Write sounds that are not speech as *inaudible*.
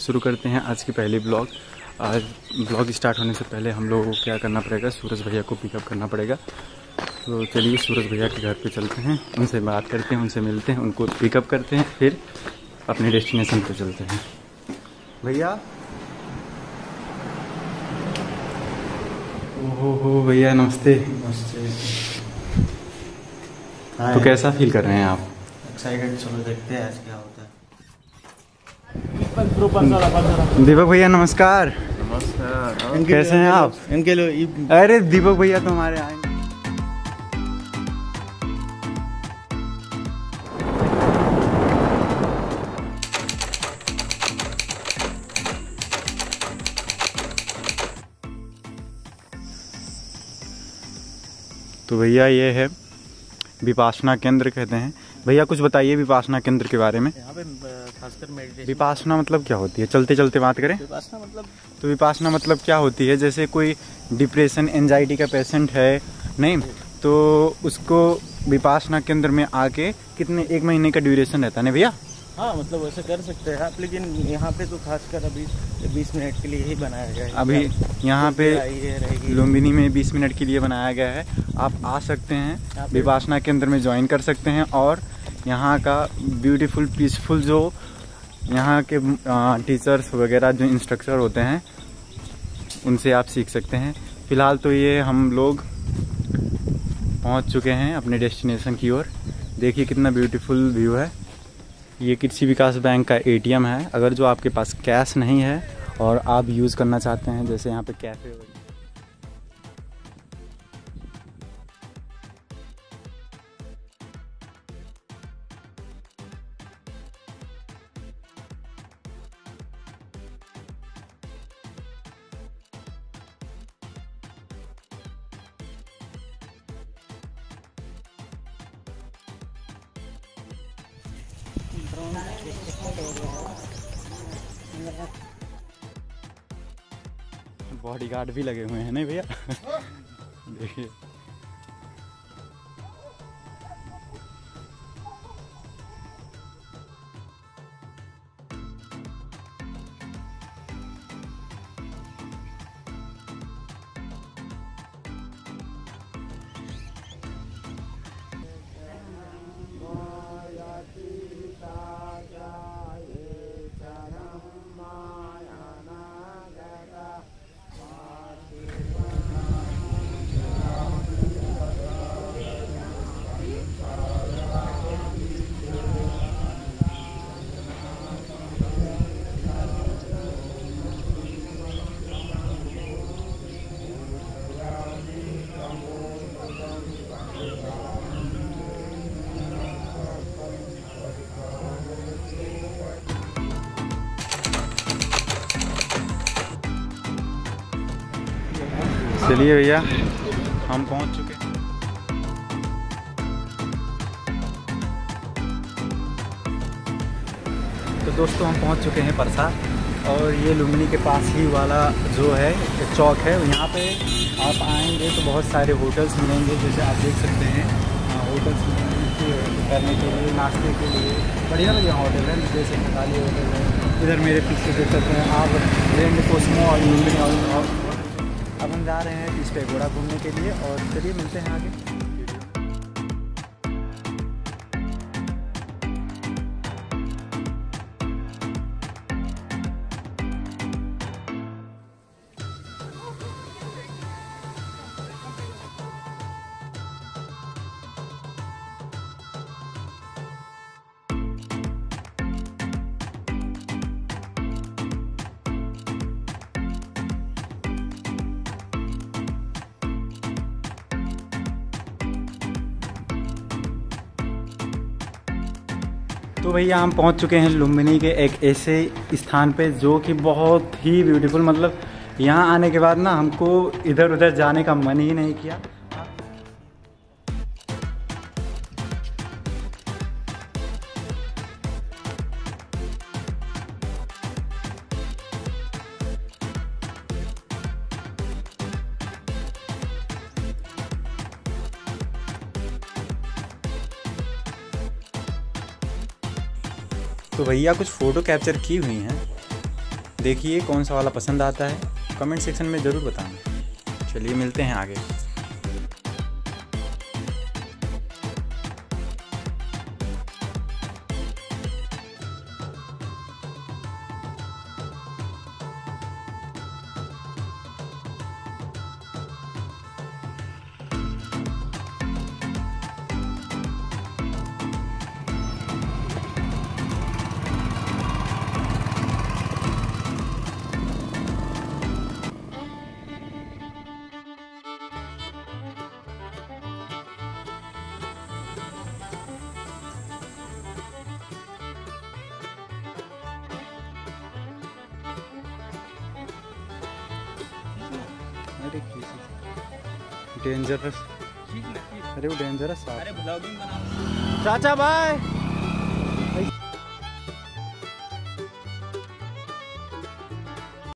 शुरू करते हैं आज की पहली ब्लॉग। आज ब्लॉग स्टार्ट होने से पहले हम लोगों को क्या करना पड़ेगा? सूरज भैया को पिकअप करना पड़ेगा। तो चलिए सूरज भैया के घर पे चलते हैं। उनसे बात करते हैं उनसे मिलते हैं उनको पिकअप करते हैं फिर अपने डेस्टिनेशन पे चलते हैं। भैया? ओहो हो भैया नमस्ते। तो कैसा फील कर रहे हैं आप? एक्साइटेड चलो देखते हैं आज क्या होता है। दीपक भैया नमस्कार। नमस्कार। कैसे हैं आप? इनके लिए अरे दीपक भैया तो हमारे आएँगे तो भैया ये है विपासना केंद्र कहते हैं। भैया कुछ बताइए विपासना केंद्र के बारे में। यहाँ पे खासकर मेडिटेशन विपासना मतलब क्या होती है? चलते चलते बात करें। विपासना मतलब तो विपासना मतलब क्या होती है? जैसे कोई डिप्रेशन एनजाइटी का पेशेंट है नहीं? तो उसको विपासना केंद्र में आके कितने एक महीने का ड्यूरेशन रहता है ना भैया? हाँ मतलब वैसे कर सकते हैं आप लेकिन यहाँ पे तो खासकर अभी बीस मिनट के लिए ही बनाया गया है। अभी यहाँ पे लुम्बिनी में 20 मिनट के लिए बनाया गया है। आप आ सकते हैं विपासना केंद्र में ज्वाइन कर सकते हैं और यहाँ का ब्यूटीफुल पीसफुल जो यहाँ के टीचर्स वगैरह जो इंस्ट्रक्टर होते हैं उनसे आप सीख सकते हैं। फ़िलहाल तो ये हम लोग पहुँच चुके हैं अपने डेस्टिनेशन की ओर। देखिए कितना ब्यूटीफुल व्यू है। ये कृषि विकास बैंक का एटीएम है। अगर जो आपके पास कैश नहीं है और आप यूज़ करना चाहते हैं, जैसे यहाँ पे कैफ़े बॉडी गार्ड भी लगे हुए हैं नहीं भैया? *laughs* देखिए। चलिए भैया हम पहुँच चुके हैं। तो दोस्तों हम पहुँच चुके हैं परसा और ये लुम्बिनी के पास ही वाला जो है चौक है। यहाँ पे आप आएँगे तो बहुत सारे होटल्स मिलेंगे जैसे आप देख सकते हैं। हाँ, होटल्स मिलेंगे करने के लिए नाश्ते के लिए। बढ़िया बढ़िया होटल है जैसे नकाली होटल है। इधर मेरे पीछे देख सकते हैं आप रेंड कोस्मो और लुम्बिनी और और- अब हम जा रहे हैं इस पे घोड़ा घूमने के लिए और चलिए मिलते हैं आगे। तो भैया हम पहुँच चुके हैं लुम्बिनी के एक ऐसे स्थान पे जो कि बहुत ही ब्यूटीफुल मतलब यहाँ आने के बाद ना हमको इधर उधर जाने का मन ही नहीं किया। तो भैया कुछ फ़ोटो कैप्चर की हुई हैं। देखिए कौन सा वाला पसंद आता है। कमेंट सेक्शन में ज़रूर बताना। चलिए मिलते हैं आगे। डेंजरस अरे वो डेंजरस चाचा बाय